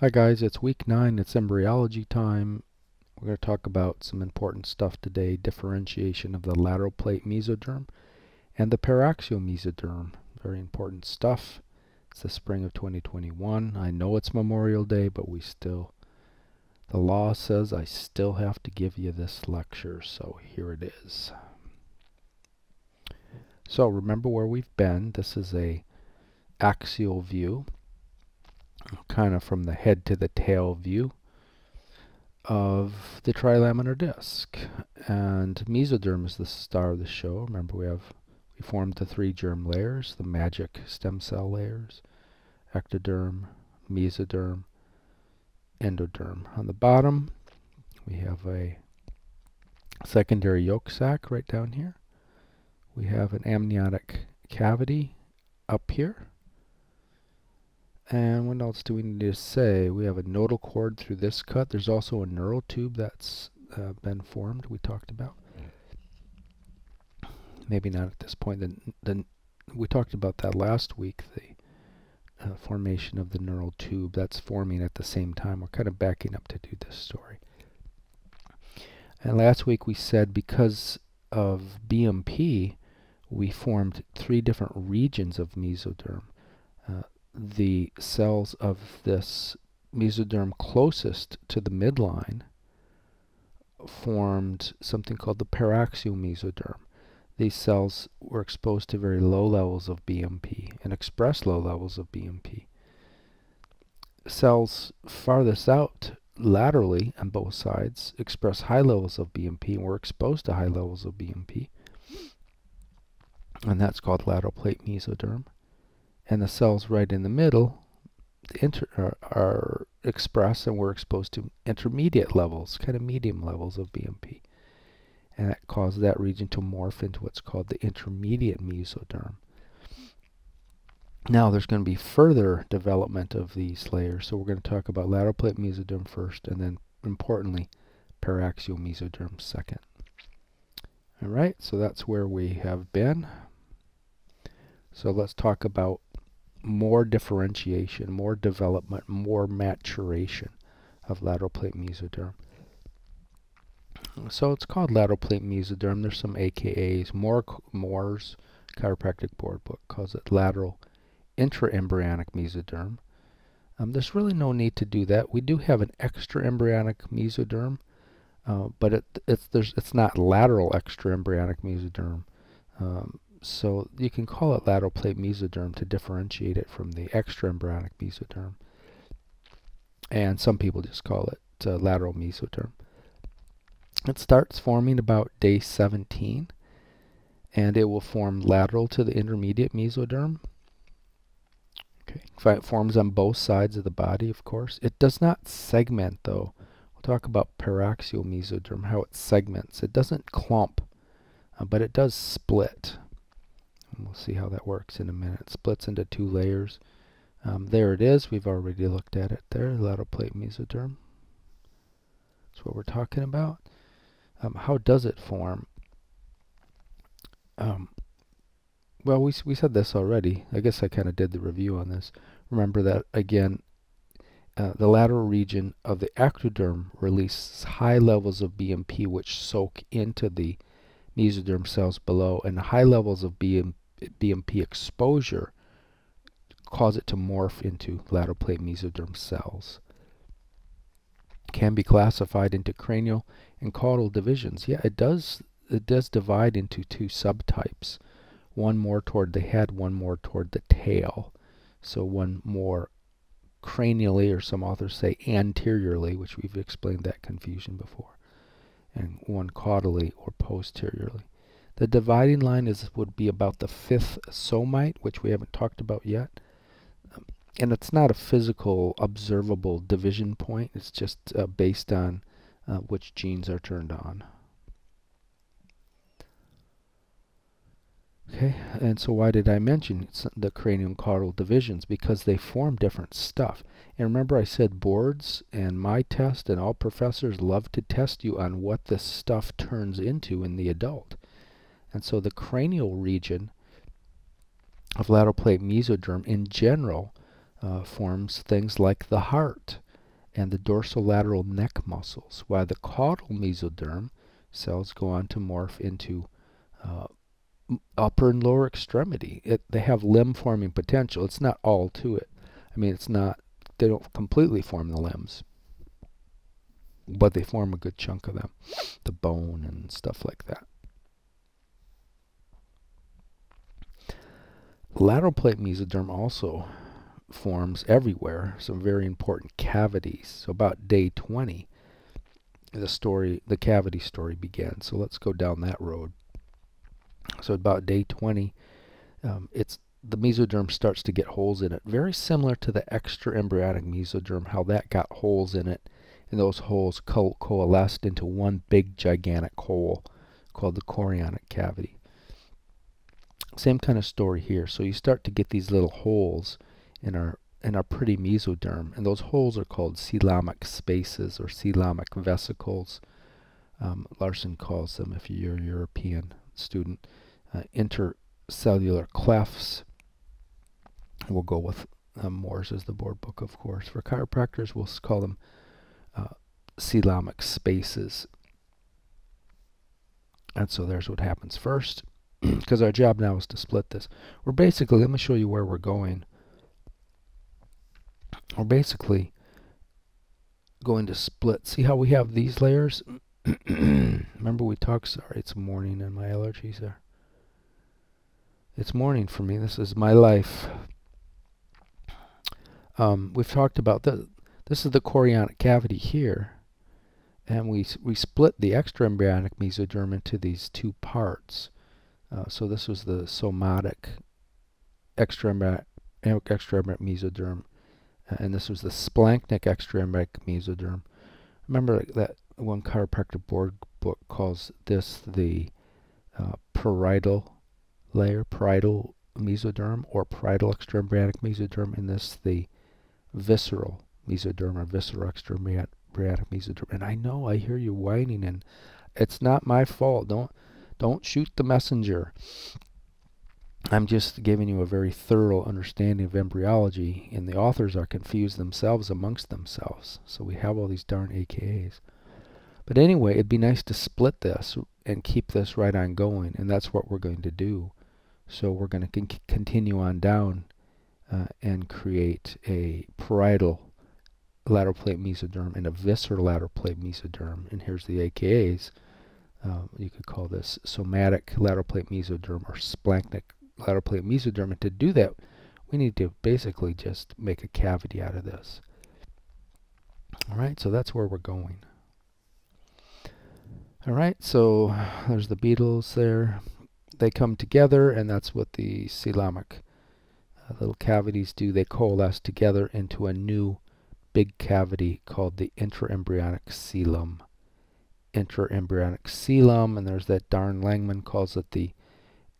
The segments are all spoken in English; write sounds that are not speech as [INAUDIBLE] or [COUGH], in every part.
Hi guys, it's week 9, it's embryology time. We're going to talk about some important stuff today, differentiation of the lateral plate mesoderm and the paraxial mesoderm. Very important stuff. It's the spring of 2021. I know it's Memorial Day, but we still, the law says I still have to give you this lecture, so here it is. So remember where we've been. This is a axial view kind of from the head to the tail view of the trilaminar disc. And mesoderm is the star of the show. Remember we have we formed the three germ layers, the magic stem cell layers, ectoderm, mesoderm, endoderm. On the bottom we have a secondary yolk sac right down here. We have an amniotic cavity up here and what else do we need to say? We have a notochord through this cut. There's also a neural tube that's uh, been formed we talked about. Maybe not at this point. The, the, we talked about that last week, the uh, formation of the neural tube. That's forming at the same time. We're kind of backing up to do this story. And last week we said because of BMP, we formed three different regions of mesoderm. The cells of this mesoderm closest to the midline formed something called the paraxial mesoderm. These cells were exposed to very low levels of BMP and expressed low levels of BMP. Cells farthest out laterally on both sides express high levels of BMP and were exposed to high levels of BMP. And that's called lateral plate mesoderm and the cells right in the middle are, are expressed and we're exposed to intermediate levels, kind of medium levels of BMP. And that causes that region to morph into what's called the intermediate mesoderm. Now there's going to be further development of these layers, so we're going to talk about lateral plate mesoderm first, and then importantly, paraxial mesoderm second. Alright, so that's where we have been. So let's talk about more differentiation, more development, more maturation of lateral plate mesoderm. So it's called lateral plate mesoderm. There's some AKAs. Moore, Moore's chiropractic board book calls it lateral intraembryonic mesoderm. Um, there's really no need to do that. We do have an extraembryonic mesoderm, uh, but it, it's, it's not lateral extraembryonic mesoderm. Um, so you can call it lateral plate mesoderm to differentiate it from the extraembryonic mesoderm. And some people just call it uh, lateral mesoderm. It starts forming about day 17 and it will form lateral to the intermediate mesoderm. Okay, it forms on both sides of the body, of course. It does not segment, though. We'll talk about paraxial mesoderm, how it segments. It doesn't clump, uh, but it does split. We'll see how that works in a minute. It splits into two layers. Um, there it is. We've already looked at it there, lateral plate mesoderm. That's what we're talking about. Um, how does it form? Um, well, we, we said this already. I guess I kind of did the review on this. Remember that, again, uh, the lateral region of the ectoderm releases high levels of BMP which soak into the mesoderm cells below, and high levels of BMP BMP exposure cause it to morph into lateral plate mesoderm cells. Can be classified into cranial and caudal divisions. Yeah, it does. It does divide into two subtypes. One more toward the head, one more toward the tail. So one more cranially, or some authors say anteriorly, which we've explained that confusion before, and one caudally or posteriorly. The dividing line is would be about the fifth somite, which we haven't talked about yet. Um, and it's not a physical, observable division point. It's just uh, based on uh, which genes are turned on. Okay, and so why did I mention the cranium caudal divisions? Because they form different stuff. And remember I said boards and my test and all professors love to test you on what this stuff turns into in the adult. And so the cranial region of lateral plate mesoderm in general uh, forms things like the heart and the dorsolateral neck muscles, while the caudal mesoderm cells go on to morph into uh, upper and lower extremity. It, they have limb forming potential. It's not all to it. I mean, it's not, they don't completely form the limbs, but they form a good chunk of them, the bone and stuff like that. Lateral plate mesoderm also forms everywhere, some very important cavities. So about day 20, the story, the cavity story began. So let's go down that road. So about day 20, um, it's the mesoderm starts to get holes in it, very similar to the extraembryonic mesoderm, how that got holes in it, and those holes co coalesced into one big gigantic hole called the chorionic cavity. Same kind of story here. So you start to get these little holes in our in our pretty mesoderm, and those holes are called coelomic spaces or coelomic vesicles. Um, Larsen calls them, if you're a European student, uh, intercellular clefts. We'll go with um, Moore's as the board book, of course. For chiropractors, we'll call them uh, spaces. And so there's what happens first, [CLEARS THROAT] because our job now is to split this. We're basically, let me show you where we're going we're basically going to split. See how we have these layers? [CLEARS THROAT] Remember we talked, sorry, it's morning and my allergies are. It's morning for me. This is my life. Um, we've talked about this. This is the chorionic cavity here. And we, we split the extraembryonic mesoderm into these two parts. Uh, so this was the somatic extraembryonic, mesoderm and this was the splanchnic extraembryonic mesoderm. Remember that one chiropractic board book calls this the uh, parietal layer, parietal mesoderm, or parietal extraembryonic mesoderm, and this the visceral mesoderm or visceral extraembryonic mesoderm. And I know I hear you whining, and it's not my fault. Don't don't shoot the messenger. I'm just giving you a very thorough understanding of embryology, and the authors are confused themselves amongst themselves. So we have all these darn AKAs. But anyway, it'd be nice to split this and keep this right on going, and that's what we're going to do. So we're going to con continue on down uh, and create a parietal lateral plate mesoderm and a visceral lateral plate mesoderm. And here's the AKAs. Uh, you could call this somatic lateral plate mesoderm or splanchnic lateral plate mesoderm. And to do that, we need to basically just make a cavity out of this. Alright, so that's where we're going. Alright, so there's the beetles there. They come together, and that's what the coelomic uh, little cavities do. They coalesce together into a new big cavity called the intraembryonic coelom. Intraembryonic coelom, and there's that darn Langman calls it the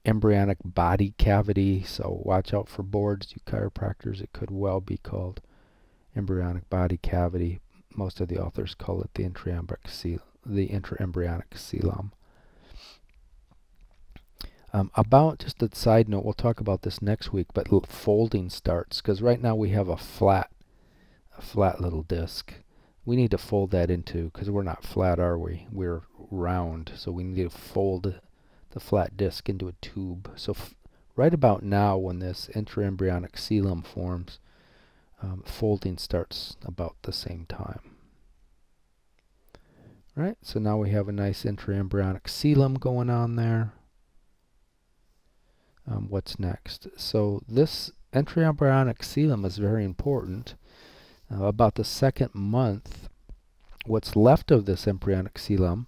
embryonic body cavity. So watch out for boards, you chiropractors. It could well be called embryonic body cavity. Most of the authors call it the intraembryonic, the intraembryonic coelom. Um, about just a side note, we'll talk about this next week, but folding starts because right now we have a flat, a flat little disc. We need to fold that into because we're not flat, are we? We're round, so we need to fold the flat disc into a tube. So right about now when this intraembryonic coelom forms, um, folding starts about the same time. Right, so now we have a nice intraembryonic coelom going on there. Um, what's next? So this intraembryonic coelom is very important. Uh, about the second month, what's left of this embryonic coelom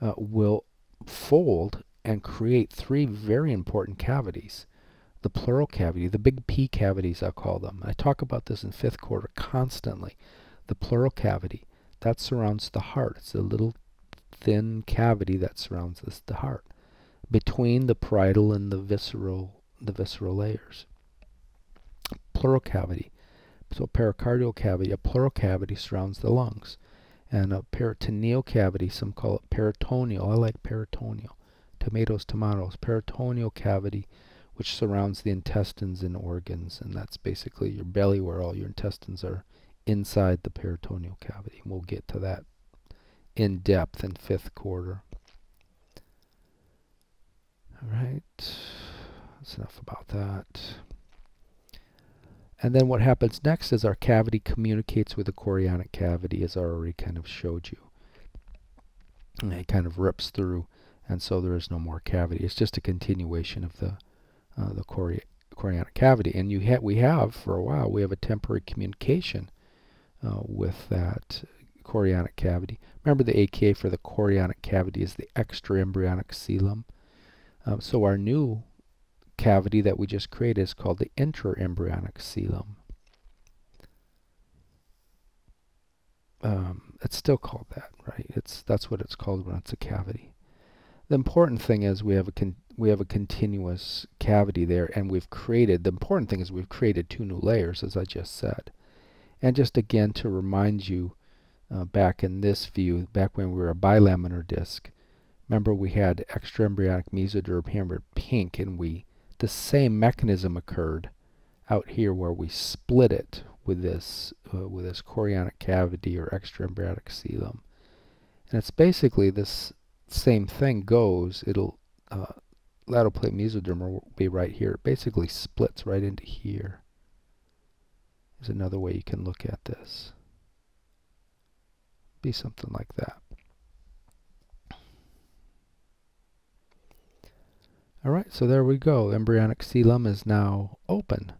uh, will fold and create three very important cavities. The pleural cavity, the big P cavities I'll call them. I talk about this in fifth quarter constantly. The pleural cavity, that surrounds the heart. It's a little thin cavity that surrounds this, the heart, between the parietal and the visceral, the visceral layers. Pleural cavity, so pericardial cavity, a pleural cavity surrounds the lungs and a peritoneal cavity. Some call it peritoneal. I like peritoneal. Tomatoes, tomatoes. Peritoneal cavity, which surrounds the intestines and organs, and that's basically your belly where all your intestines are inside the peritoneal cavity. And We'll get to that in depth in fifth quarter. All right, that's enough about that. And then what happens next is our cavity communicates with the chorionic cavity, as I already kind of showed you. And it kind of rips through, and so there is no more cavity. It's just a continuation of the uh, the chori chorionic cavity. And you ha we have, for a while, we have a temporary communication uh, with that chorionic cavity. Remember the AKA for the chorionic cavity is the extraembryonic coelom. Um, so our new cavity that we just created is called the intraembryonic coelom. Um, it's still called that, right? It's that's what it's called when it's a cavity. The important thing is we have a we have a continuous cavity there, and we've created. The important thing is we've created two new layers, as I just said. And just again to remind you, uh, back in this view, back when we were a bilaminar disc, remember we had extraembryonic mesoderm in pink, and we the same mechanism occurred out here where we split it with this uh, with this chorionic cavity or extraembryonic coelom. And it's basically this same thing goes, it'll uh, lateral plate mesoderm will be right here. It basically splits right into here. Is another way you can look at this. Be something like that. Alright, so there we go. Embryonic coelom is now open.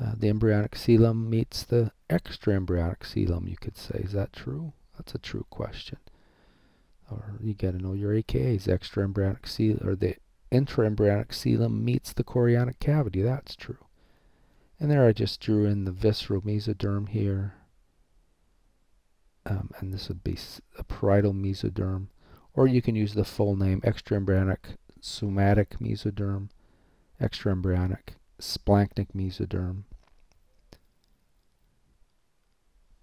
Uh, the embryonic coelom meets the extraembryonic coelom, you could say. Is that true? That's a true question. Or you got to know your AKAs. Extraembryonic coelom, or the intraembryonic coelom meets the chorionic cavity. That's true. And there I just drew in the visceral mesoderm here. Um, and this would be a parietal mesoderm. Or you can use the full name, extraembryonic somatic mesoderm, extraembryonic splanchnic mesoderm.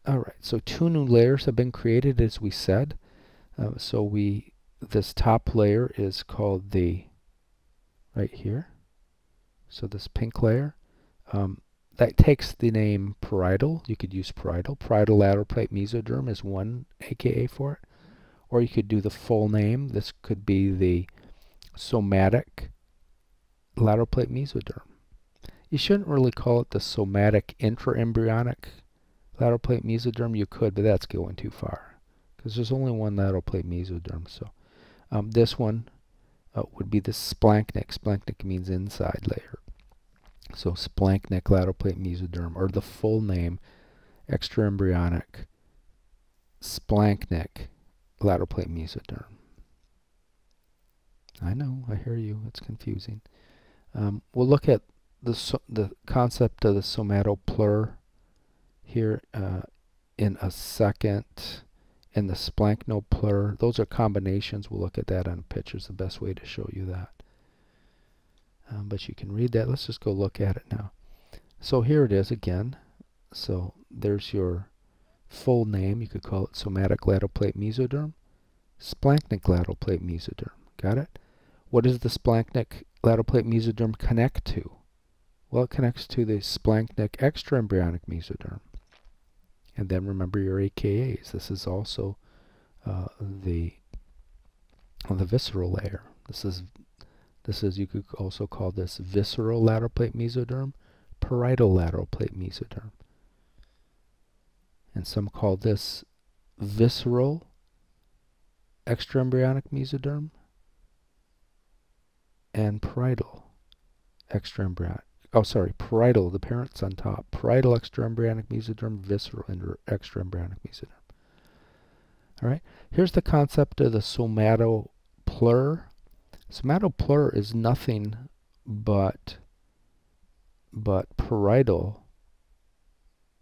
Alright, so two new layers have been created as we said. Uh, so we, this top layer is called the, right here, so this pink layer, um, that takes the name parietal. You could use parietal. Parietal lateral plate mesoderm is one AKA for it. Or you could do the full name. This could be the somatic lateral plate mesoderm. You shouldn't really call it the somatic intraembryonic lateral plate mesoderm. You could, but that's going too far because there's only one lateral plate mesoderm. So um, this one uh, would be the splanchnic. Splanchnic means inside layer. So splanchnic lateral plate mesoderm, or the full name, extraembryonic splanchnic lateral plate mesoderm. I know, I hear you. It's confusing. Um, we'll look at the so the concept of the somatopleure here uh, in a second. And the splanchnopleure, those are combinations. We'll look at that on pictures. The best way to show you that. Um, but you can read that. Let's just go look at it now. So here it is again. So there's your full name. You could call it somatic lateral plate mesoderm, splanchnic lateral plate mesoderm. Got it? What does the splanchnic lateral plate mesoderm connect to? Well, it connects to the splanchnic extraembryonic mesoderm. And then remember your AKAs. This is also uh, the the visceral layer. This is this is you could also call this visceral lateral plate mesoderm, parietal lateral plate mesoderm. And some call this visceral extraembryonic mesoderm and parietal extraembryonic. Oh, sorry, parietal, the parent's on top. Parietal extraembryonic mesoderm, visceral extraembryonic mesoderm. All right, here's the concept of the somatopleure. Somatopleure is nothing but but parietal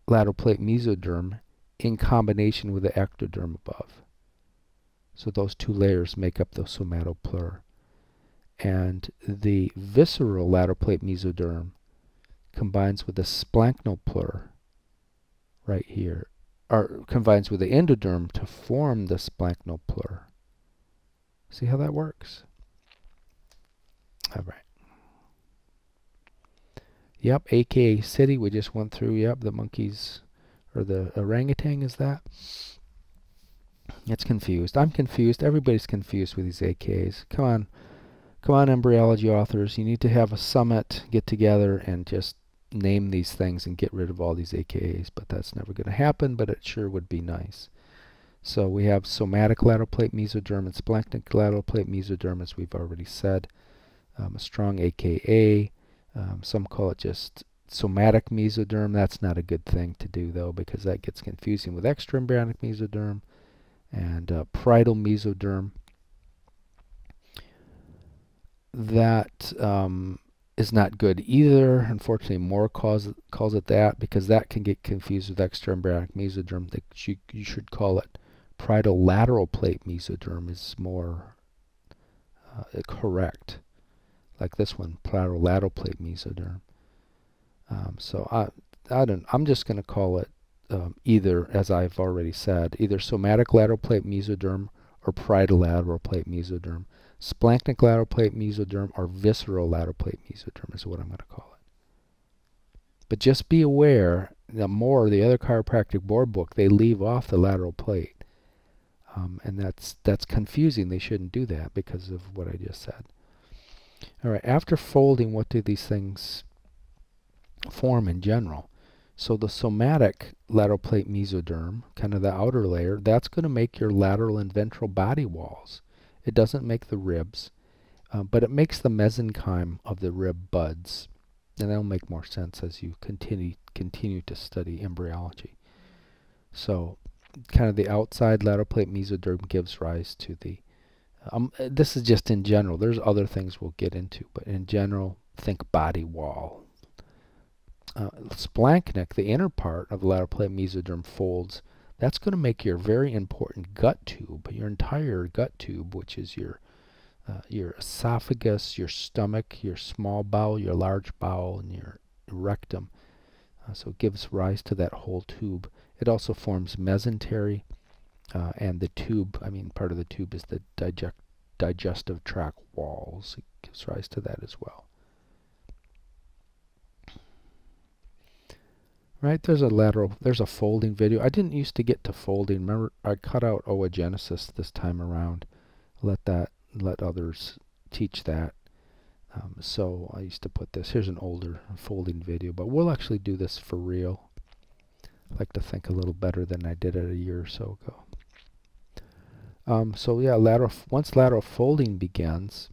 lateral plate mesoderm in combination with the ectoderm above. So those two layers make up the somatopleure and the visceral lateral plate mesoderm combines with the splanchnopleure right here, or combines with the endoderm to form the splanchnopleure. See how that works? All right. Yep, aka city we just went through. Yep, the monkeys or the orangutan is that? It's confused. I'm confused. Everybody's confused with these AKAs. Come on. Come on, embryology authors. You need to have a summit, get together, and just name these things and get rid of all these AKAs. But that's never going to happen, but it sure would be nice. So we have somatic lateral plate mesoderm and splanchnic lateral plate mesoderm, as we've already said. Um, a strong AKA. Um, some call it just somatic mesoderm. That's not a good thing to do, though, because that gets confusing with extraembryonic mesoderm and uh, parietal mesoderm. That um, is not good either. Unfortunately, Moore calls it, calls it that because that can get confused with extraembryonic mesoderm. That you, you should call it parietal lateral plate mesoderm is more uh, correct. Like this one, parietal lateral plate mesoderm. Um, so I, I don't. I'm just going to call it um, either, as I've already said, either somatic lateral plate mesoderm or parietal lateral plate mesoderm. Splanchnic lateral plate mesoderm or visceral lateral plate mesoderm is what I'm going to call it. But just be aware that more the other chiropractic board book they leave off the lateral plate, um, and that's that's confusing. They shouldn't do that because of what I just said. All right. After folding, what do these things form in general? So the somatic lateral plate mesoderm, kind of the outer layer, that's going to make your lateral and ventral body walls. It doesn't make the ribs, uh, but it makes the mesenchyme of the rib buds. And that'll make more sense as you continue continue to study embryology. So kind of the outside lateral plate mesoderm gives rise to the um, this is just in general. There's other things we'll get into, but in general, think body wall, uh, splanchnic, the inner part of the lateral plate mesoderm folds, that's going to make your very important gut tube, your entire gut tube, which is your uh, your esophagus, your stomach, your small bowel, your large bowel, and your rectum. Uh, so it gives rise to that whole tube. It also forms mesentery, uh, and the tube, I mean, part of the tube is the digest digestive tract walls. It gives rise to that as well. Right, there's a lateral, there's a folding video. I didn't used to get to folding. Remember, I cut out oogenesis this time around. Let that, let others teach that. Um, so I used to put this, here's an older folding video, but we'll actually do this for real. I like to think a little better than I did it a year or so ago. Um, so yeah, lateral, once lateral folding begins,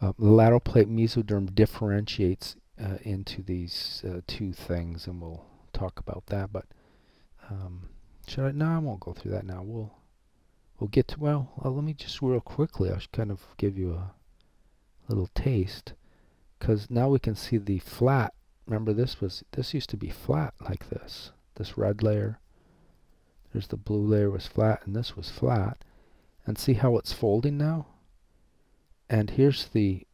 uh, the lateral plate mesoderm differentiates uh, into these uh, two things, and we'll talk about that. But um, should I? No, I won't go through that now. We'll we'll get to well. Uh, let me just real quickly. I'll kind of give you a little taste, because now we can see the flat. Remember, this was this used to be flat like this. This red layer. There's the blue layer was flat, and this was flat. And see how it's folding now? And here's the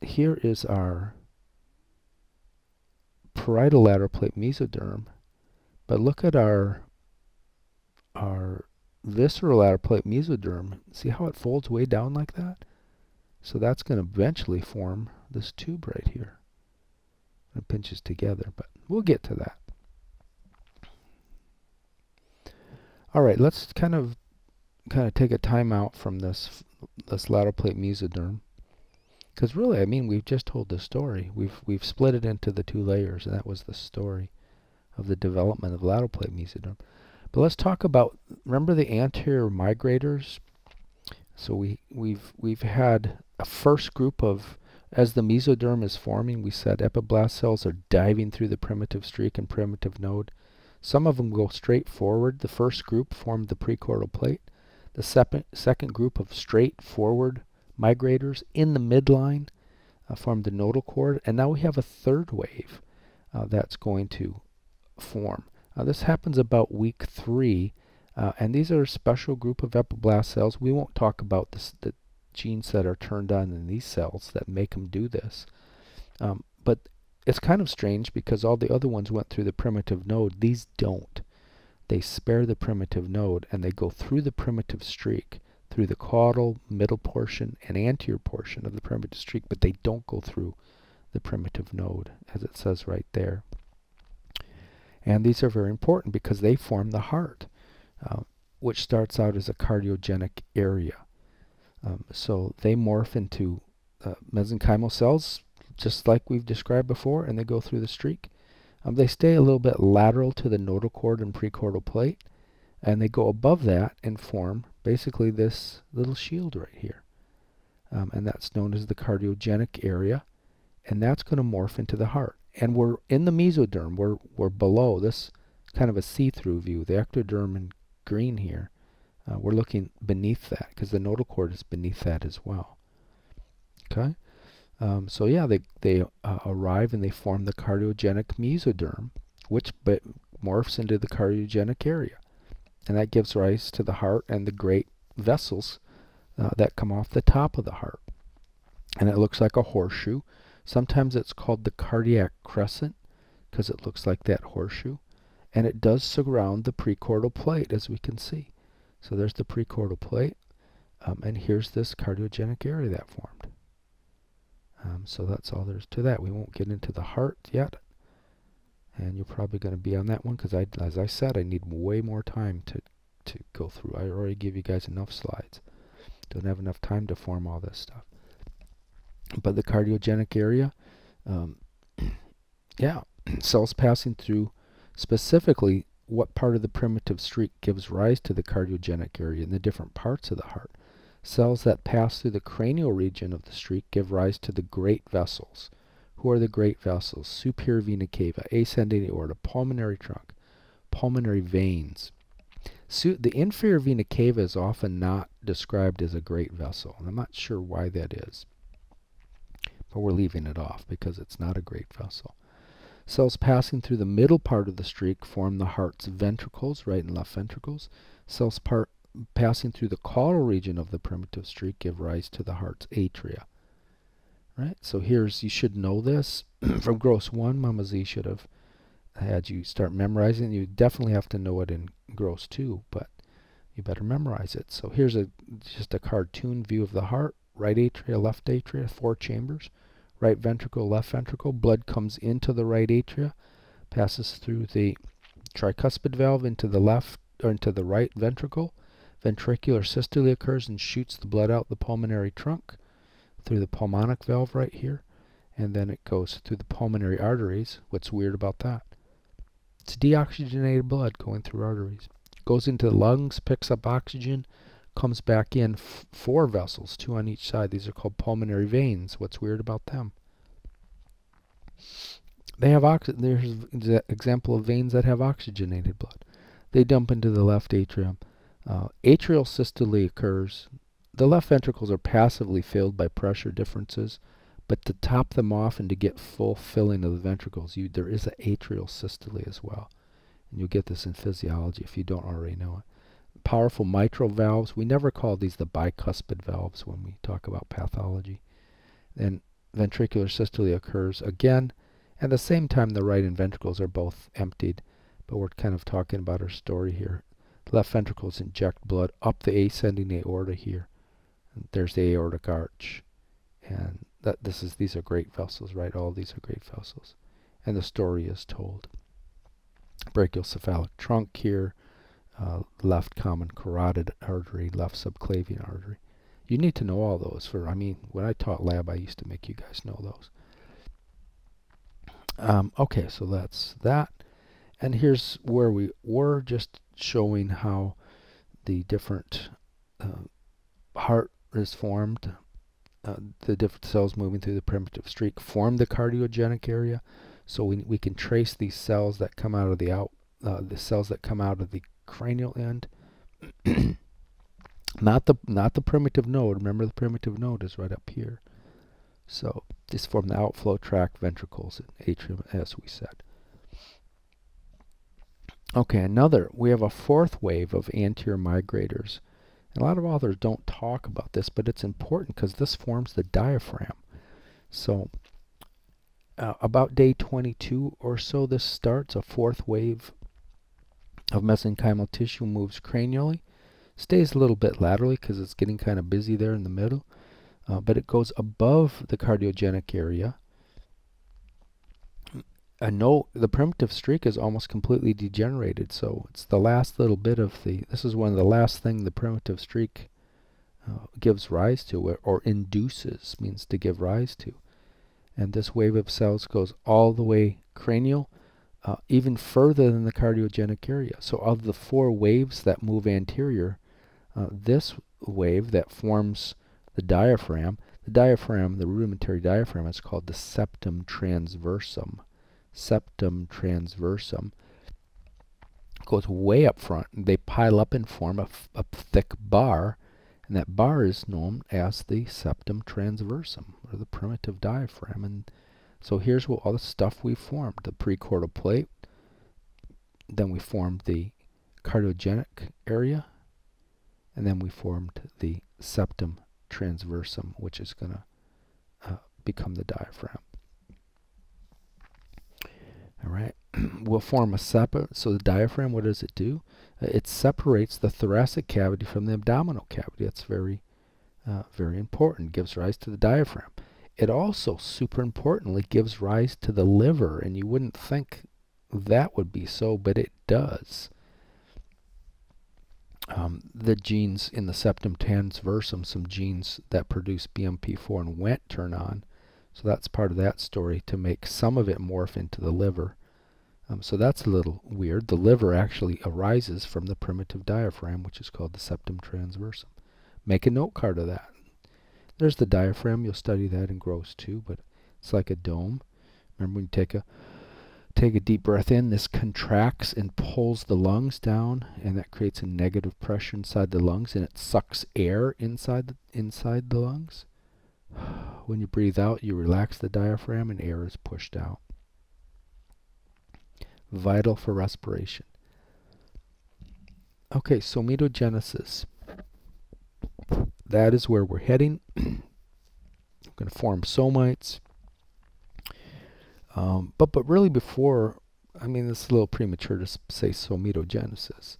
here is our parietal lateral plate mesoderm, but look at our our visceral lateral plate mesoderm. See how it folds way down like that? So that's going to eventually form this tube right here. It pinches together, but we'll get to that. All right, let's kind of kind of take a time out from this this lateral plate mesoderm because really, I mean, we've just told the story. We've we've split it into the two layers, and that was the story of the development of lateral plate mesoderm. But let's talk about. Remember the anterior migrators. So we we've we've had a first group of as the mesoderm is forming, we said epiblast cells are diving through the primitive streak and primitive node. Some of them go straight forward. The first group formed the prechordal plate. The second second group of straight forward migrators in the midline uh, form the notochord, and now we have a third wave uh, that's going to form. Uh, this happens about week three, uh, and these are a special group of epiblast cells. We won't talk about this, the genes that are turned on in these cells that make them do this. Um, but it's kind of strange because all the other ones went through the primitive node. These don't. They spare the primitive node and they go through the primitive streak through the caudal, middle portion, and anterior portion of the primitive streak, but they don't go through the primitive node, as it says right there. And these are very important because they form the heart, uh, which starts out as a cardiogenic area. Um, so they morph into uh, mesenchymal cells, just like we've described before, and they go through the streak. Um, they stay a little bit lateral to the notochord and prechordal plate, and they go above that and form basically this little shield right here. Um, and that's known as the cardiogenic area, and that's going to morph into the heart. And we're in the mesoderm, we're, we're below this kind of a see-through view, the ectoderm in green here. Uh, we're looking beneath that because the notochord is beneath that as well. Okay, um, so yeah, they they uh, arrive and they form the cardiogenic mesoderm, which morphs into the cardiogenic area, and that gives rise to the heart and the great vessels uh, that come off the top of the heart, and it looks like a horseshoe. Sometimes it's called the cardiac crescent because it looks like that horseshoe, and it does surround the prechordal plate as we can see. So there's the prechordal plate, um, and here's this cardiogenic area that formed. Um, so that's all there's to that. We won't get into the heart yet, and you're probably going to be on that one because, I, as I said, I need way more time to, to go through. I already give you guys enough slides. Don't have enough time to form all this stuff. But the cardiogenic area, um, [CLEARS THROAT] yeah, [CLEARS THROAT] cells passing through specifically what part of the primitive streak gives rise to the cardiogenic area in the different parts of the heart. Cells that pass through the cranial region of the streak give rise to the great vessels. Who are the great vessels? Superior vena cava, ascending aorta, pulmonary trunk, pulmonary veins. So the inferior vena cava is often not described as a great vessel, and I'm not sure why that is. But we're leaving it off because it's not a great vessel. Cells passing through the middle part of the streak form the heart's ventricles, right and left ventricles. Cells part, passing through the caudal region of the primitive streak give rise to the heart's atria. Right? So here's, you should know this. [CLEARS THROAT] From Gross 1, Mama Z should have had you start memorizing. You definitely have to know it in Gross 2, but you better memorize it. So here's a just a cartoon view of the heart. Right atria, left atria, four chambers right ventricle, left ventricle. Blood comes into the right atria, passes through the tricuspid valve into the left or into the right ventricle. Ventricular systole occurs and shoots the blood out the pulmonary trunk through the pulmonic valve right here. And then it goes through the pulmonary arteries. What's weird about that? It's deoxygenated blood going through arteries. Goes into the lungs, picks up oxygen, comes back in four vessels, two on each side. These are called pulmonary veins. What's weird about them? They have oxygen. There's an example of veins that have oxygenated blood. They dump into the left atrium. Uh, atrial systole occurs. The left ventricles are passively filled by pressure differences, but to top them off and to get full filling of the ventricles, you, there is an atrial systole as well. And you'll get this in physiology if you don't already know it powerful mitral valves. We never call these the bicuspid valves when we talk about pathology. Then ventricular systole occurs again. At the same time, the right and ventricles are both emptied, but we're kind of talking about our story here. Left ventricles inject blood up the ascending aorta here. There's the aortic arch. And that this is these are great vessels, right? All these are great vessels. And the story is told. Brachiocephalic trunk here, uh, left common carotid artery, left subclavian artery. You need to know all those. For I mean, when I taught lab, I used to make you guys know those. Um, okay, so that's that. And here's where we were just showing how the different uh, heart is formed. Uh, the different cells moving through the primitive streak form the cardiogenic area. So we, we can trace these cells that come out of the out, uh, the cells that come out of the cranial end. [COUGHS] not the not the primitive node. Remember the primitive node is right up here. So this form the outflow tract, ventricles, and atrium, as we said. Okay, another, we have a fourth wave of anterior migrators. And a lot of authors don't talk about this, but it's important because this forms the diaphragm. So uh, about day 22 or so, this starts a fourth wave of mesenchymal tissue moves cranially. Stays a little bit laterally because it's getting kind of busy there in the middle. Uh, but it goes above the cardiogenic area a no the primitive streak is almost completely degenerated so it's the last little bit of the this is one of the last thing the primitive streak uh, gives rise to or, or induces means to give rise to. And this wave of cells goes all the way cranial uh, even further than the cardiogenic area. So of the four waves that move anterior uh, this wave that forms the diaphragm the diaphragm the rudimentary diaphragm is called the septum transversum septum transversum goes way up front. They pile up and form a, a thick bar, and that bar is known as the septum transversum, or the primitive diaphragm. And so here's what all the stuff we formed. The prechordal plate, then we formed the cardiogenic area, and then we formed the septum transversum, which is going to uh, become the diaphragm. All right, [CLEARS THROAT] we'll form a separate, so the diaphragm, what does it do? Uh, it separates the thoracic cavity from the abdominal cavity. That's very, uh, very important. Gives rise to the diaphragm. It also, super importantly, gives rise to the liver, and you wouldn't think that would be so, but it does. Um, the genes in the septum transversum, some genes that produce BMP4 and Wnt turn on, so that's part of that story to make some of it morph into the liver. Um, so that's a little weird. The liver actually arises from the primitive diaphragm, which is called the septum transversum. Make a note card of that. There's the diaphragm. You'll study that in gross too, but it's like a dome. Remember when you take a take a deep breath in, this contracts and pulls the lungs down, and that creates a negative pressure inside the lungs, and it sucks air inside the, inside the lungs. When you breathe out, you relax the diaphragm and air is pushed out. Vital for respiration. Okay, somitogenesis. That is where we're heading. [CLEARS THROAT] we're going to form somites. Um, but but really before, I mean, it's a little premature to say somitogenesis.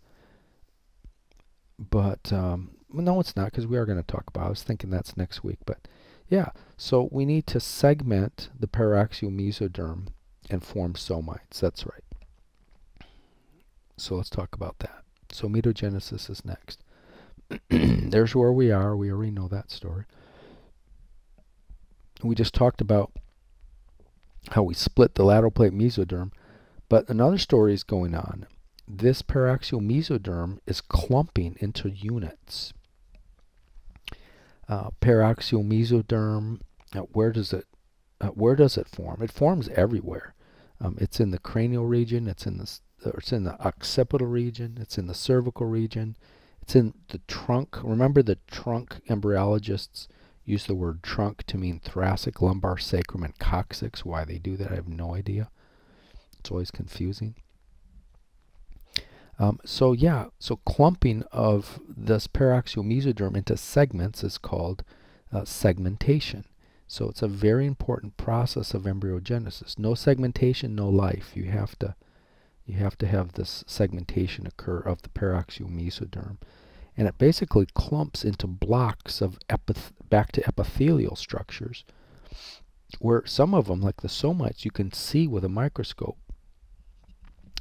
But um, no, it's not because we are going to talk about. It. I was thinking that's next week, but yeah, so we need to segment the paraxial mesoderm and form somites. That's right. So let's talk about that. Somitogenesis is next. [CLEARS THROAT] There's where we are. We already know that story. We just talked about how we split the lateral plate mesoderm, but another story is going on. This paraxial mesoderm is clumping into units uh, mesoderm. Uh, where does it uh, where does it form? It forms everywhere. Um, it's in the cranial region. It's in the it's in the occipital region. It's in the cervical region. It's in the trunk. Remember the trunk embryologists use the word trunk to mean thoracic, lumbar, sacrum, and coccyx. Why they do that, I have no idea. It's always confusing. Um, so yeah, so clumping of this paraxial mesoderm into segments is called uh, segmentation. So it's a very important process of embryogenesis. No segmentation, no life. You have to you have to have this segmentation occur of the paraxial mesoderm. And it basically clumps into blocks of back to epithelial structures where some of them, like the somites, you can see with a microscope.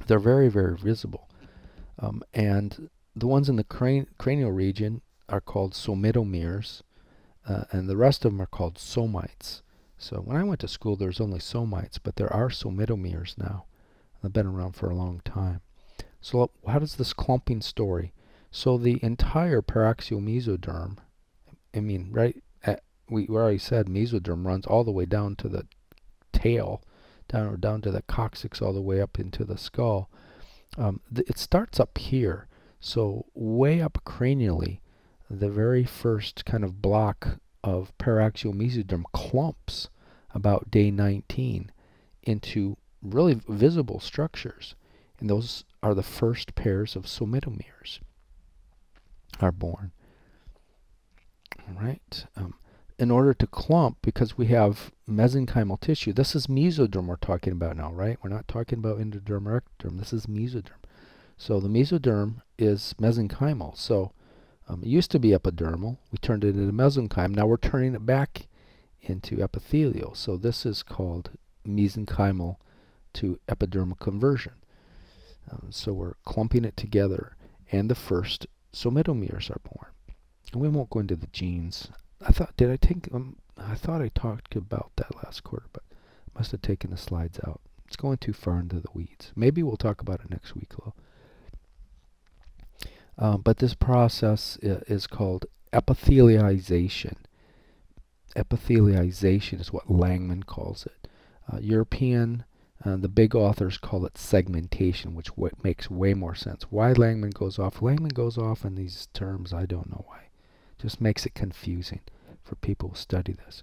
They're very, very visible. Um, and the ones in the cran cranial region are called somitomeres, uh, and the rest of them are called somites. So when I went to school, there's only somites, but there are somitomeres now. They've been around for a long time. So how does this clumping story? So the entire paraxial mesoderm, I mean, right, at, we already said mesoderm runs all the way down to the tail, down down to the coccyx, all the way up into the skull. Um, it starts up here. So way up cranially, the very first kind of block of paraxial mesoderm clumps about day 19 into really visible structures. And those are the first pairs of somitomeres are born. All right. Um, in order to clump, because we have mesenchymal tissue, this is mesoderm we're talking about now, right? We're not talking about endoderm or ectoderm. This is mesoderm. So the mesoderm is mesenchymal. So um, it used to be epidermal. We turned it into mesenchyme. Now we're turning it back into epithelial. So this is called mesenchymal to epidermal conversion. Um, so we're clumping it together, and the first somitomeres are born. And we won't go into the genes. I thought, did I take? Um, I thought I talked about that last quarter, but must have taken the slides out. It's going too far into the weeds. Maybe we'll talk about it next week, though. Um, but this process is called epithelialization. Epithelialization is what Langman calls it. Uh, European, uh, the big authors call it segmentation, which makes way more sense. Why Langman goes off? Langman goes off in these terms, I don't know why. Just makes it confusing for people who study this.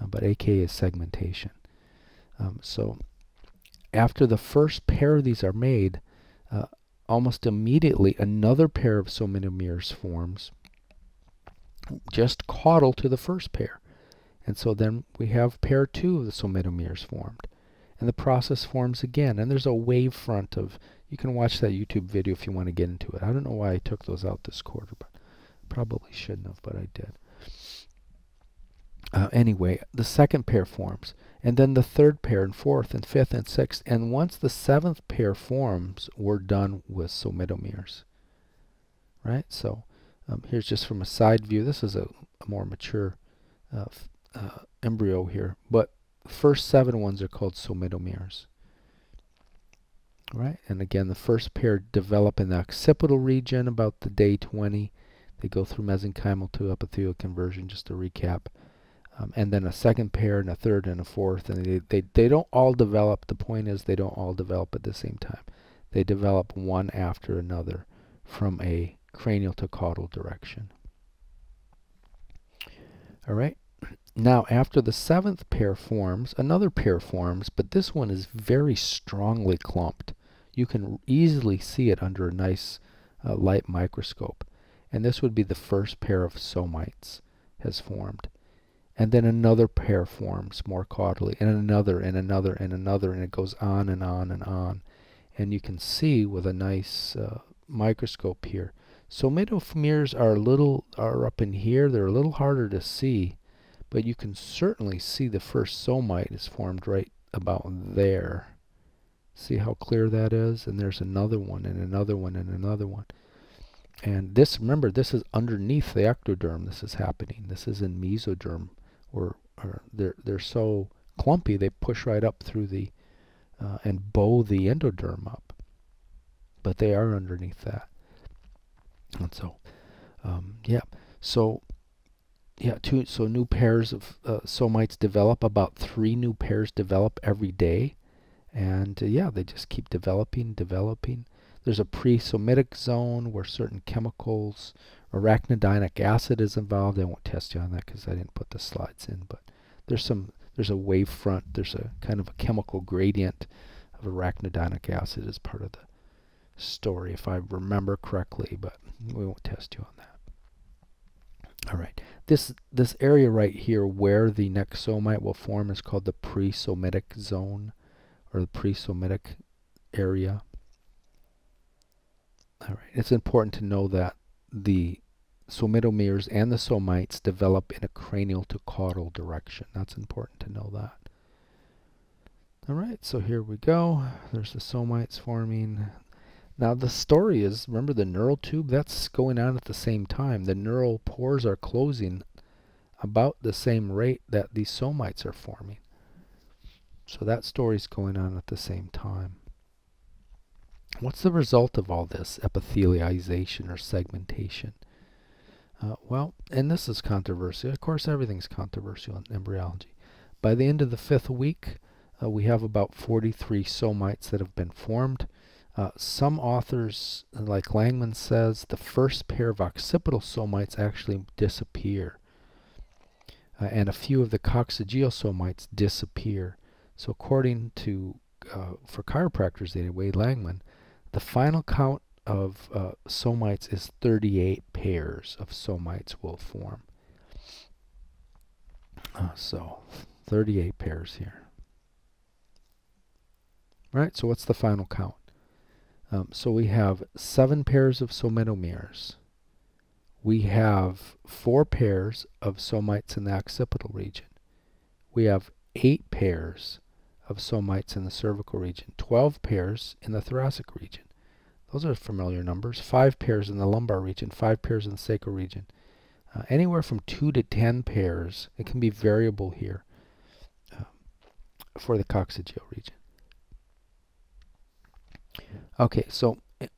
Uh, but AK is segmentation. Um, so after the first pair of these are made, uh, almost immediately another pair of somitomeres forms, just caudal to the first pair. And so then we have pair two of the somitomeres formed. And the process forms again. And there's a wave front of, you can watch that YouTube video if you want to get into it. I don't know why I took those out this quarter, but probably shouldn't have, but I did. Uh, anyway, the second pair forms, and then the third pair, and fourth, and fifth, and sixth, and once the seventh pair forms, we're done with somitomeres. Right? So um, here's just from a side view. This is a, a more mature uh, uh, embryo here, but first seven ones are called somitomeres. Right? And again, the first pair develop in the occipital region about the day 20. They go through mesenchymal to epithelial conversion, just to recap. Um, and then a second pair and a third and a fourth and they, they, they don't all develop. The point is they don't all develop at the same time. They develop one after another from a cranial to caudal direction. All right. Now after the seventh pair forms another pair forms but this one is very strongly clumped. You can easily see it under a nice uh, light microscope and this would be the first pair of somites has formed and then another pair forms more caudally, and another, and another, and another, and it goes on and on and on. And you can see with a nice uh, microscope here. Somitomeres are a little are up in here. They're a little harder to see, but you can certainly see the first somite is formed right about there. See how clear that is? And there's another one, and another one, and another one. And this, remember, this is underneath the ectoderm. This is happening. This is in mesoderm or, or they're they're so clumpy they push right up through the uh, and bow the endoderm up. But they are underneath that. And so, um, yeah. So, yeah, two, so new pairs of uh, somites develop. About three new pairs develop every day. And uh, yeah, they just keep developing, developing. There's a pre-somitic zone where certain chemicals Arachidonic acid is involved. I won't test you on that because I didn't put the slides in, but there's some there's a wave front. There's a kind of a chemical gradient of arachidonic acid as part of the story, if I remember correctly, but we won't test you on that. All right, this this area right here where the next somite will form is called the pre-somitic zone, or the pre-somitic area. All right, it's important to know that the somitomeres and the somites develop in a cranial to caudal direction. That's important to know that. Alright, so here we go. There's the somites forming. Now the story is, remember the neural tube? That's going on at the same time. The neural pores are closing about the same rate that these somites are forming. So that story is going on at the same time. What's the result of all this epithelialization or segmentation? Uh, well, and this is controversial. Of course, everything's controversial in embryology. By the end of the fifth week, uh, we have about 43 somites that have been formed. Uh, some authors, like Langman says, the first pair of occipital somites actually disappear. Uh, and a few of the coccygeal somites disappear. So according to, uh, for chiropractors, Wade Langman, the final count of uh, somites is 38 pairs of somites will form. Uh, so 38 pairs here. Right, so what's the final count? Um, so we have seven pairs of somitomeres. We have four pairs of somites in the occipital region. We have eight pairs of somites in the cervical region, 12 pairs in the thoracic region. Those are familiar numbers. 5 pairs in the lumbar region, 5 pairs in the sacral region. Uh, anywhere from 2 to 10 pairs. It can be variable here uh, for the coccygeal region. Okay, so eh,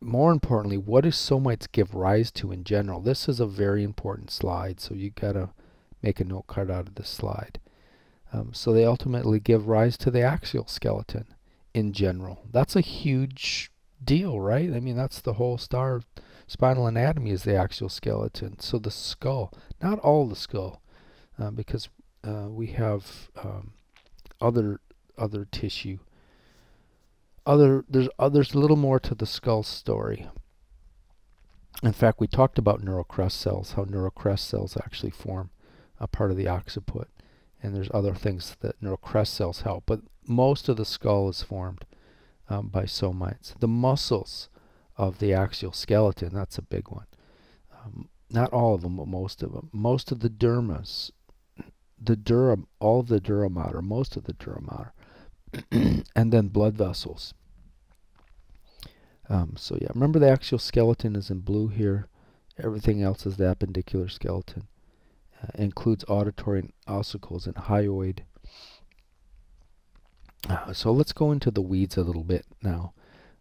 more importantly, what do somites give rise to in general? This is a very important slide, so you got to make a note card out of this slide. Um, so they ultimately give rise to the axial skeleton in general. That's a huge deal, right? I mean, that's the whole star spinal anatomy is the axial skeleton. So the skull, not all the skull, uh, because uh, we have um, other other tissue. Other there's uh, there's a little more to the skull story. In fact, we talked about neural crest cells, how neural crest cells actually form a part of the occiput and there's other things that neural crest cells help, but most of the skull is formed um, by somites. The muscles of the axial skeleton, that's a big one. Um, not all of them, but most of them. Most of the dermis, the dura, all of the dura mater, most of the dura mater, [CLEARS THROAT] and then blood vessels. Um, so yeah, remember the axial skeleton is in blue here. Everything else is the appendicular skeleton uh, includes auditory ossicles and hyoid. Uh, so let's go into the weeds a little bit now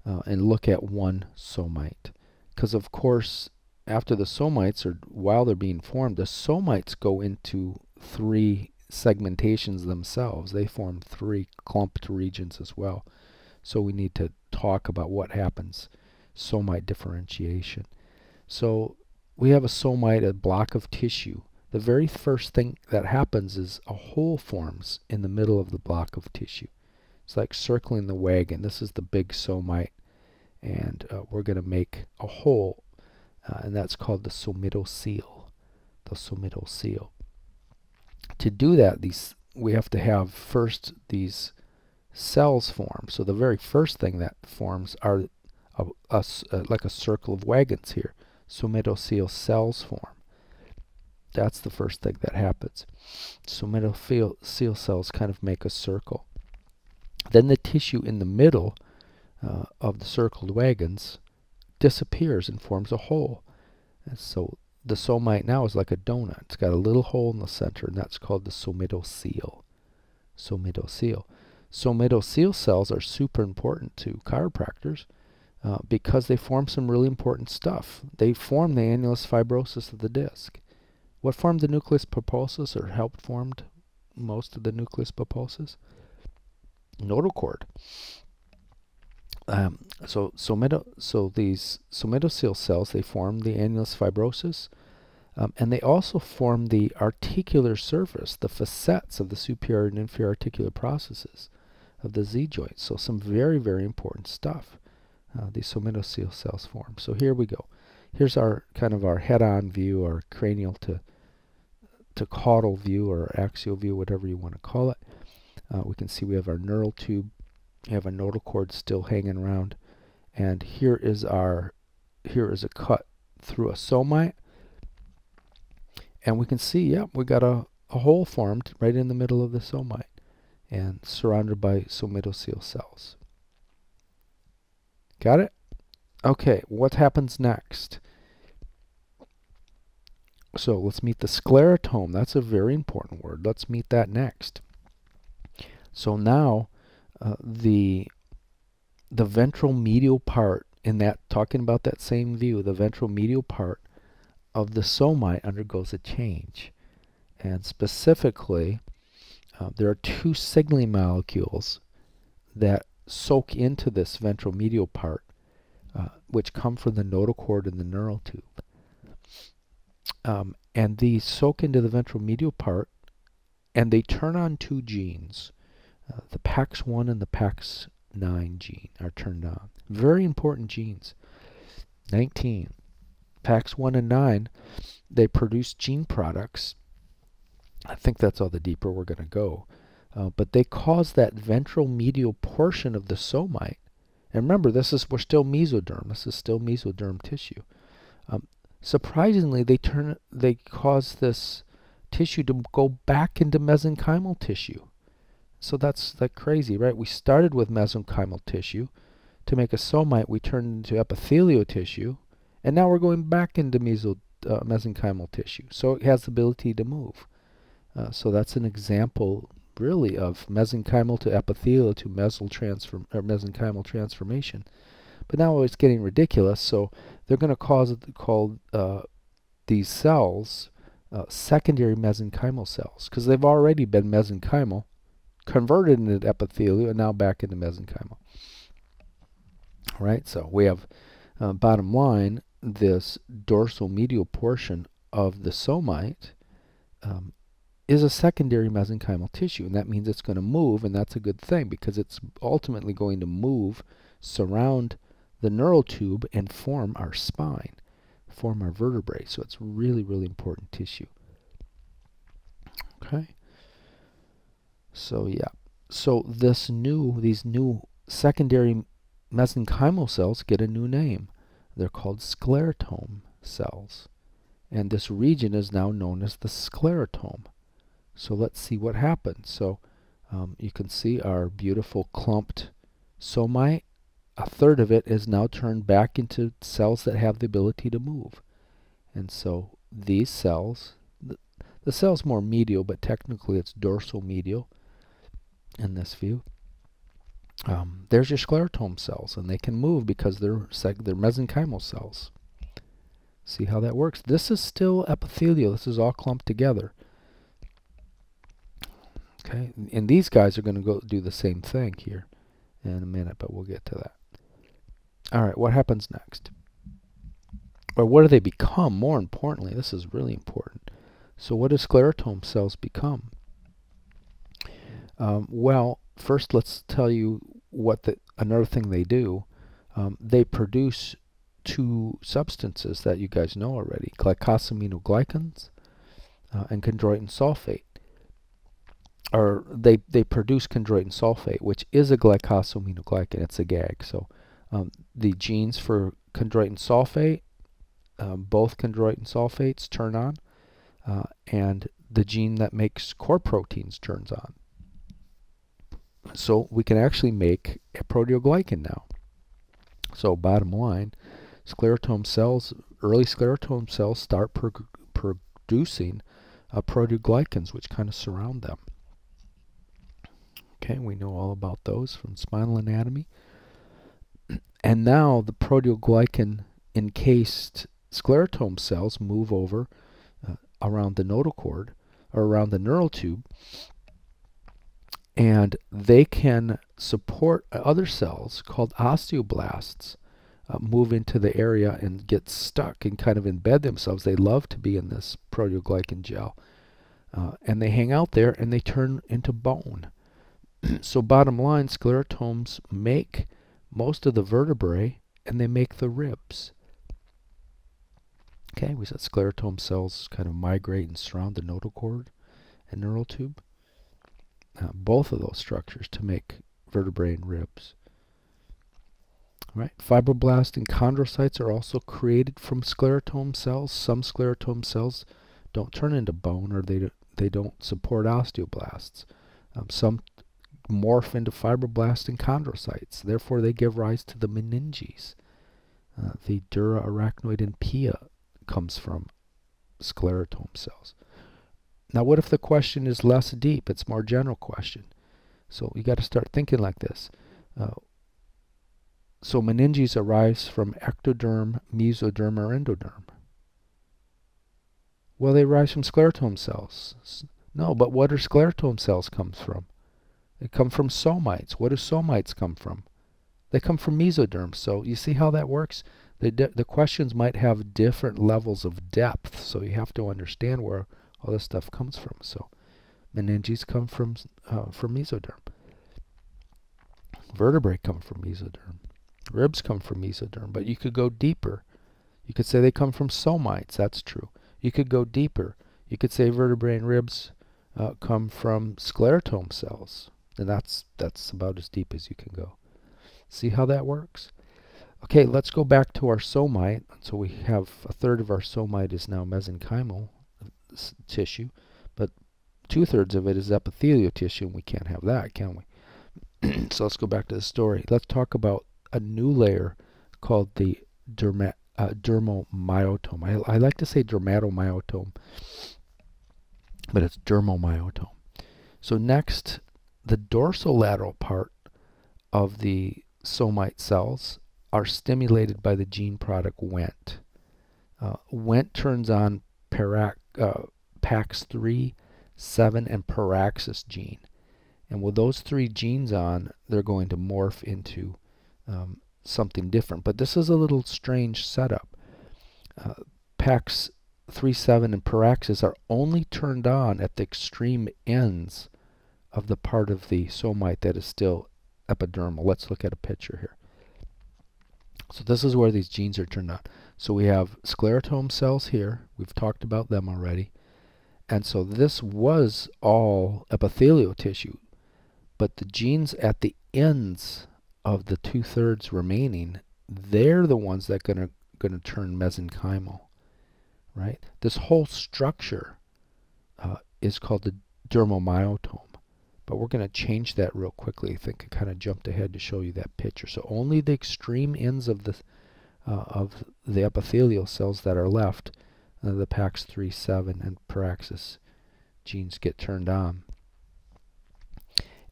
uh, and look at one somite. Because of course, after the somites, or while they're being formed, the somites go into three segmentations themselves. They form three clumped regions as well. So we need to talk about what happens, somite differentiation. So we have a somite, a block of tissue the very first thing that happens is a hole forms in the middle of the block of tissue. It's like circling the wagon. This is the big somite, and uh, we're going to make a hole, uh, and that's called the somitocele. The somitocele. To do that, these we have to have first these cells form. So the very first thing that forms are a, a, a, like a circle of wagons here. Somitocele cells form. That's the first thing that happens. Somitocele cells kind of make a circle. Then the tissue in the middle uh, of the circled wagons disappears and forms a hole. And so the somite now is like a donut. It's got a little hole in the center, and that's called the somitocele. Somitocele. Somitocele cells are super important to chiropractors uh, because they form some really important stuff. They form the annulus fibrosus of the disc. What formed the nucleus pulposus or helped formed most of the nucleus pulposus? Notochord. Um, so, so these somitocele cells, they form the annulus fibrosus, um, and they also form the articular surface, the facets of the superior and inferior articular processes of the Z joint. So some very, very important stuff uh, these somitocele cells form. So here we go here's our kind of our head-on view, our cranial to caudal view or axial view, whatever you want to call it. Uh, we can see we have our neural tube, we have a notochord still hanging around, and here is our here is a cut through a somite, and we can see, yep, we got a, a hole formed right in the middle of the somite and surrounded by somitocele cells. Got it? Okay, what happens next? So let's meet the sclerotome. That's a very important word. Let's meet that next. So now uh, the the ventral medial part in that talking about that same view, the ventral medial part of the somite undergoes a change. And specifically, uh, there are two signaling molecules that soak into this ventral medial part, uh, which come from the notochord and the neural tube. Um, and these soak into the ventral medial part and they turn on two genes. Uh, the PAX1 and the PAX9 gene are turned on. Very important genes. 19. PAX1 and 9, they produce gene products. I think that's all the deeper we're going to go. Uh, but they cause that ventral medial portion of the somite. And remember, this is we're still mesoderm. This is still mesoderm tissue. Um, surprisingly, they turn they cause this tissue to go back into mesenchymal tissue. So that's like crazy, right? We started with mesenchymal tissue. To make a somite, we turned into epithelial tissue, and now we're going back into meso, uh, mesenchymal tissue. So it has the ability to move. Uh, so that's an example, really, of mesenchymal to epithelial to mesel transform or mesenchymal transformation. But now it's getting ridiculous. So they're going to cause call uh, these cells uh, secondary mesenchymal cells because they've already been mesenchymal, converted into epithelial, and now back into mesenchymal. All right, so we have uh, bottom line this dorsal medial portion of the somite um, is a secondary mesenchymal tissue, and that means it's going to move, and that's a good thing because it's ultimately going to move, surround the neural tube, and form our spine form our vertebrae. So it's really, really important tissue. Okay. So yeah. So this new, these new secondary mesenchymal cells get a new name. They're called sclerotome cells. And this region is now known as the sclerotome. So let's see what happens. So um, you can see our beautiful clumped somite a third of it is now turned back into cells that have the ability to move. And so these cells, the, the cell's more medial, but technically it's dorsal medial in this view. Um, there's your sclerotome cells, and they can move because they're, they're mesenchymal cells. See how that works? This is still epithelial. This is all clumped together. Okay, and these guys are going to go do the same thing here in a minute, but we'll get to that. All right, what happens next? Or what do they become? More importantly, this is really important. So what do sclerotome cells become? Um, well, first let's tell you what the, another thing they do. Um, they produce two substances that you guys know already, glycosaminoglycans uh, and chondroitin sulfate. Or they, they produce chondroitin sulfate, which is a glycosaminoglycan. It's a GAG. So um, the genes for chondroitin sulfate, um, both chondroitin sulfates turn on, uh, and the gene that makes core proteins turns on. So we can actually make a proteoglycan now. So bottom line, sclerotome cells, early sclerotome cells start pro producing uh, proteoglycans which kind of surround them. Okay, we know all about those from spinal anatomy. And now the proteoglycan encased sclerotome cells move over uh, around the notochord or around the neural tube and they can support other cells called osteoblasts uh, move into the area and get stuck and kind of embed themselves. They love to be in this proteoglycan gel. Uh, and they hang out there and they turn into bone. [CLEARS THROAT] so bottom line, sclerotomes make most of the vertebrae and they make the ribs. Okay, we said sclerotome cells kind of migrate and surround the notochord and neural tube. Uh, both of those structures to make vertebrae and ribs. Right. Fibroblasts and chondrocytes are also created from sclerotome cells. Some sclerotome cells don't turn into bone or they, they don't support osteoblasts. Um, some morph into fibroblasts and chondrocytes. Therefore, they give rise to the meninges. Uh, the dura, arachnoid, and pia comes from sclerotome cells. Now, what if the question is less deep? It's more general question. So you got to start thinking like this. Uh, so meninges arise from ectoderm, mesoderm, or endoderm. Well, they arise from sclerotome cells. No, but what are sclerotome cells comes from? They come from somites. What do somites come from? They come from mesoderm. So you see how that works? The, the questions might have different levels of depth, so you have to understand where all this stuff comes from. So meninges come from, uh, from mesoderm. Vertebrae come from mesoderm. Ribs come from mesoderm, but you could go deeper. You could say they come from somites. That's true. You could go deeper. You could say vertebrae and ribs uh, come from sclerotome cells. And that's, that's about as deep as you can go. See how that works? Okay, let's go back to our somite. So we have a third of our somite is now mesenchymal tissue, but two-thirds of it is epithelial tissue, and we can't have that, can we? [CLEARS THROAT] so let's go back to the story. Let's talk about a new layer called the derma, uh, dermomyotome. I, I, like to say dermatomyotome, but it's dermomyotome. So next, the dorsolateral part of the somite cells are stimulated by the gene product Wnt. Uh, Wnt turns on Parac, uh, PAX3, 7, and Paraxis gene. And with those three genes on, they're going to morph into um, something different. But this is a little strange setup. Uh, PAX 3.7 and Paraxis are only turned on at the extreme ends of the part of the somite that is still epidermal. Let's look at a picture here. So this is where these genes are turned on. So we have sclerotome cells here. We've talked about them already. And so this was all epithelial tissue. But the genes at the ends of the two-thirds remaining, they're the ones that are going to turn mesenchymal, right? This whole structure uh, is called the dermomyotome. But we're going to change that real quickly. I think I kind of jumped ahead to show you that picture. So only the extreme ends of the uh, of the epithelial cells that are left, uh, the PAX3, 7, and Paraxis genes get turned on.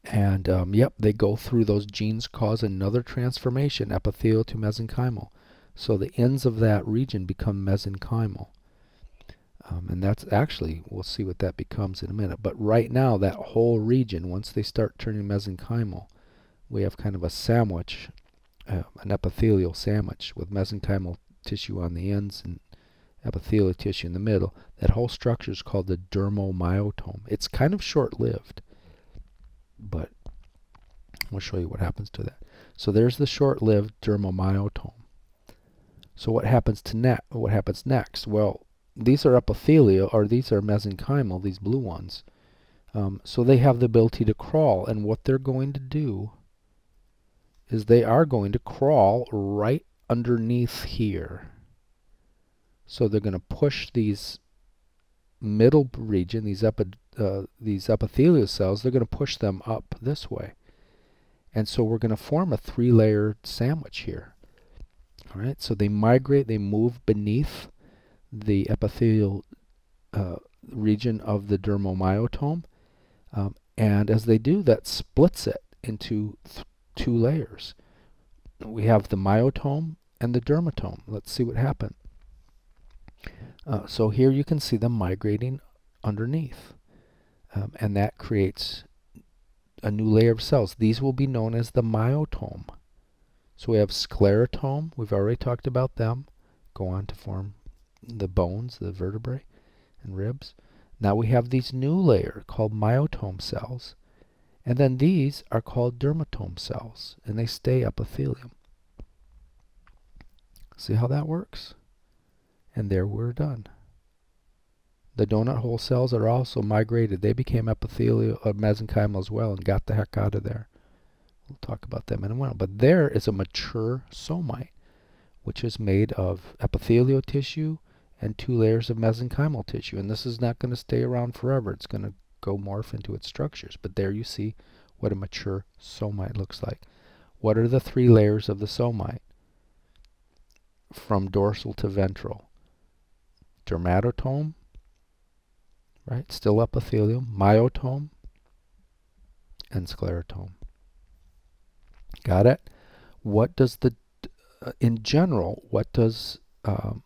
And um, yep, they go through those genes cause another transformation, epithelial to mesenchymal. So the ends of that region become mesenchymal. Um, and that's actually, we'll see what that becomes in a minute. But right now, that whole region, once they start turning mesenchymal, we have kind of a sandwich, uh, an epithelial sandwich with mesenchymal tissue on the ends and epithelial tissue in the middle. That whole structure is called the dermomyotome. It's kind of short-lived, but we'll show you what happens to that. So there's the short-lived dermomyotome. So what happens to ne what happens next? Well, these are epithelial, or these are mesenchymal, these blue ones. Um, so they have the ability to crawl, and what they're going to do is they are going to crawl right underneath here. So they're going to push these middle region, these, epi uh, these epithelial cells, they're going to push them up this way. And so we're going to form a three-layered sandwich here. All right, so they migrate, they move beneath the epithelial uh, region of the dermomyotome. Um, and as they do, that splits it into two layers. We have the myotome and the dermatome. Let's see what happened. Uh, so here you can see them migrating underneath. Um, and that creates a new layer of cells. These will be known as the myotome. So we have sclerotome. We've already talked about them. Go on to form the bones, the vertebrae and ribs. Now we have these new layer called myotome cells. And then these are called dermatome cells, and they stay epithelium. See how that works? And there we're done. The donut hole cells are also migrated. They became epithelial or uh, mesenchymal as well and got the heck out of there. We'll talk about them in a while. But there is a mature somite, which is made of epithelial tissue and two layers of mesenchymal tissue. And this is not going to stay around forever. It's going to go morph into its structures. But there you see what a mature somite looks like. What are the three layers of the somite? From dorsal to ventral. Dermatotome, right? Still epithelium. Myotome and sclerotome. Got it? What does the, uh, in general, what does um,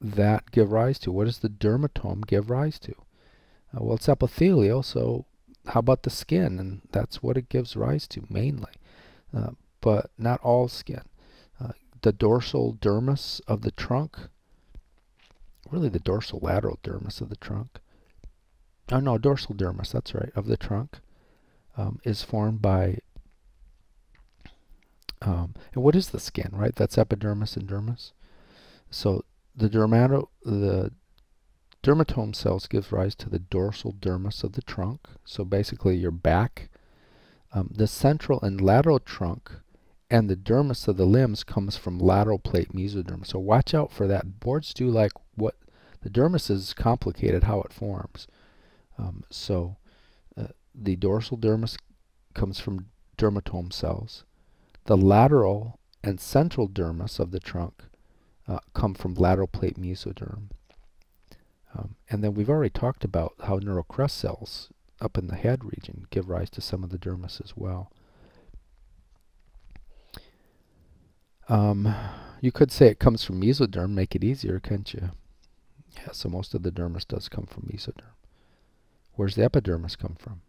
that give rise to? What does the dermatome give rise to? Uh, well, it's epithelial, so how about the skin? And that's what it gives rise to mainly, uh, but not all skin. Uh, the dorsal dermis of the trunk, really the dorsal lateral dermis of the trunk, oh no, dorsal dermis, that's right, of the trunk, um, is formed by, um, and what is the skin, right? That's epidermis and dermis. So the, dermato the dermatome cells give rise to the dorsal dermis of the trunk, so basically your back. Um, the central and lateral trunk and the dermis of the limbs comes from lateral plate mesoderm. So watch out for that. Boards do like what the dermis is complicated how it forms. Um, so uh, the dorsal dermis comes from dermatome cells. The lateral and central dermis of the trunk uh, come from lateral plate mesoderm. Um, and then we've already talked about how neural crest cells up in the head region give rise to some of the dermis as well. Um, you could say it comes from mesoderm, make it easier, can't you? Yeah, so most of the dermis does come from mesoderm. Where's the epidermis come from?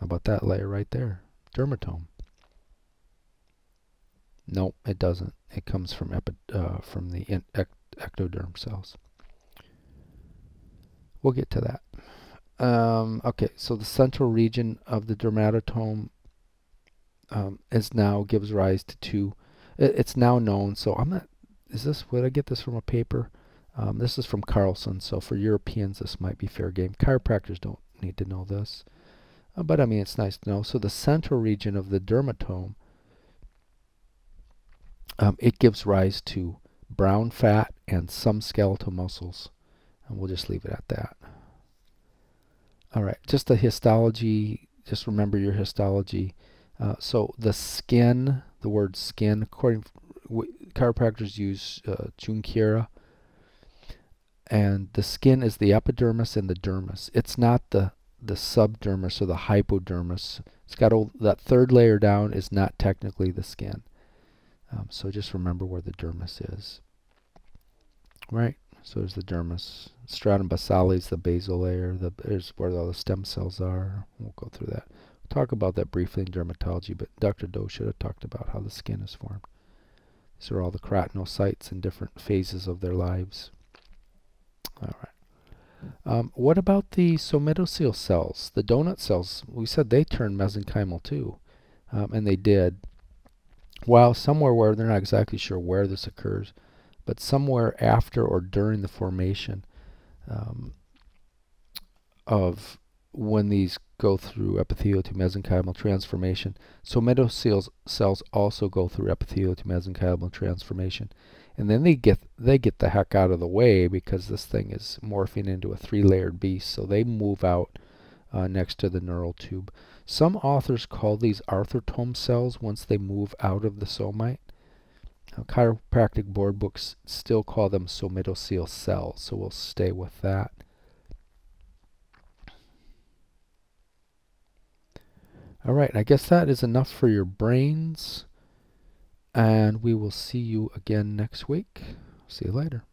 How about that layer right there? Dermatome. No, it doesn't. It comes from epi uh, from the ect ectoderm cells. We'll get to that. Um, okay, so the central region of the dermatome um, is now gives rise to two. It, it's now known. So I'm not. Is this? Would I get this from a paper? Um, this is from Carlson. So for Europeans, this might be fair game. Chiropractors don't need to know this, uh, but I mean it's nice to know. So the central region of the dermatome, um, it gives rise to brown fat and some skeletal muscles, and we'll just leave it at that. All right, just the histology. Just remember your histology. Uh, so the skin, the word skin, according chiropractors use uh, and the skin is the epidermis and the dermis. It's not the the subdermis or the hypodermis. It's got all, that third layer down is not technically the skin. Um, so just remember where the dermis is. Right. So there's the dermis. Stratum basale is the basal layer. The, there's where all the stem cells are. We'll go through that talk about that briefly in dermatology, but Dr. Doe should have talked about how the skin is formed. These are all the keratinocytes in different phases of their lives. All right. Um, what about the somitocele cells, the donut cells? We said they turn mesenchymal too, um, and they did. While somewhere where they're not exactly sure where this occurs, but somewhere after or during the formation um, of when these go through epithelial to mesenchymal transformation. Somitocele cells also go through epithelial to mesenchymal transformation. And then they get they get the heck out of the way because this thing is morphing into a three-layered beast. So they move out uh, next to the neural tube. Some authors call these arthrotome cells once they move out of the somite. Now, chiropractic board books still call them somitocele cells, so we'll stay with that. All right, I guess that is enough for your brains. And we will see you again next week. See you later.